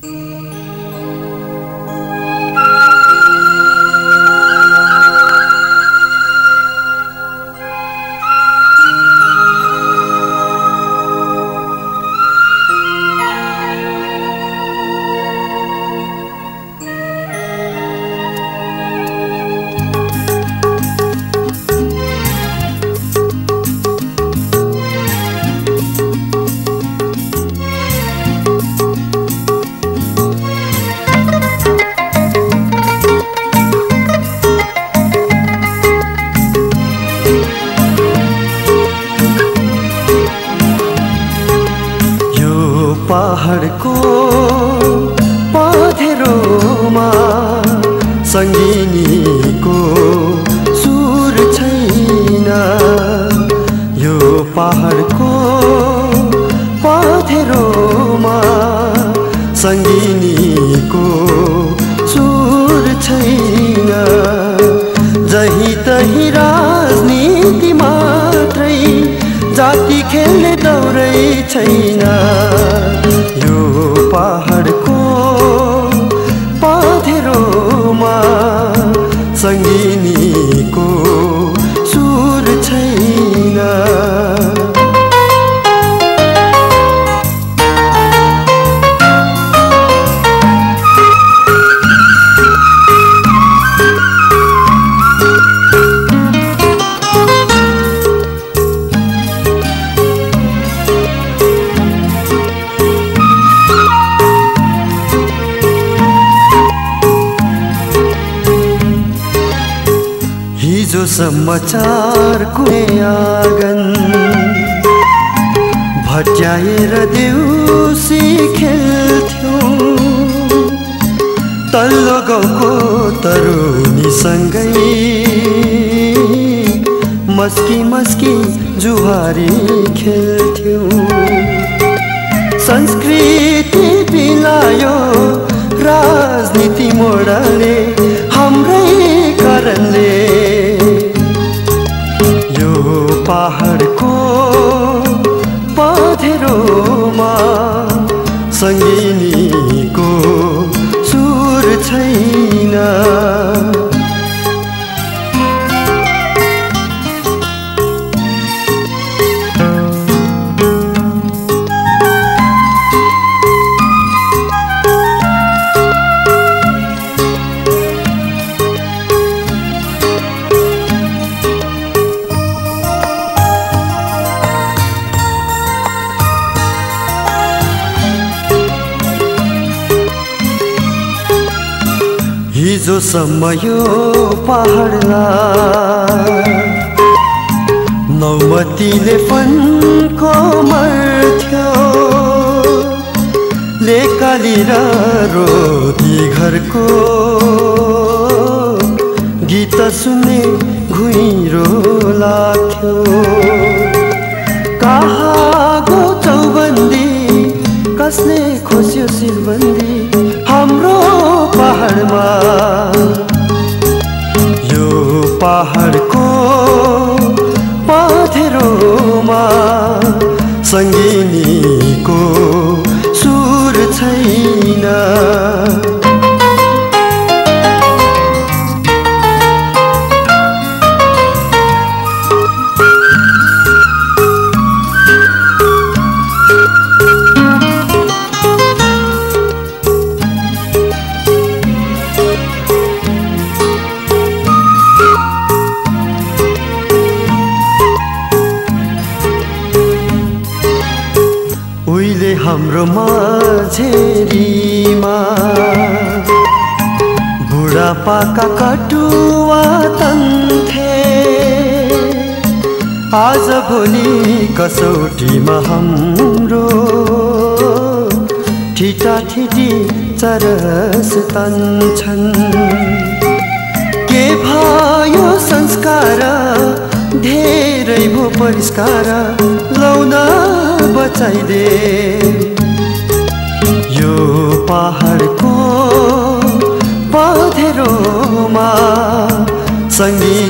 嗯。पहाडको पधेरोमा सङ्गिनीको सुर छैन। यो पहाडको पधेरोमा सङ्गिनीको सुर छैन। जहीँ तहीँ राजनीति मात्रै जाति खेल्ने दौरै छैन। हिजो समाचारको आँगन। भट्याएर देउसी खेल्थ्यौँ। तल्लो गाउँको तरुनीसँगै मस्की मस्की जुहारी खेल्थ्यौँ। संस्कृति बिलायो राजनीति मोडले। सङ्गिनीको हिजोसम्म यो पहाडलाई नौमतीले फन्को मर्थ्यो। र रोती घरको। गीत सुन्ने घुइरो लाग्थ्यो कहाँको चौबन्दी कसले खोस्यो शिरबन्दी? हाम्रो पहाडमा। यो पहाडको पथेरोमा सङ्गिनीको उहिले हाम्रो माझेरीमा बुढापाका कटुवा तन्थे। आज भोलि कसौटीमा हाम्रो ठिटा ठिटी चरस तन्छन्। के भयो संस्कार? धेरै भो परिष्कार बचाई बचाइदे। यो पहाडको पधेरोमा सङ्गीत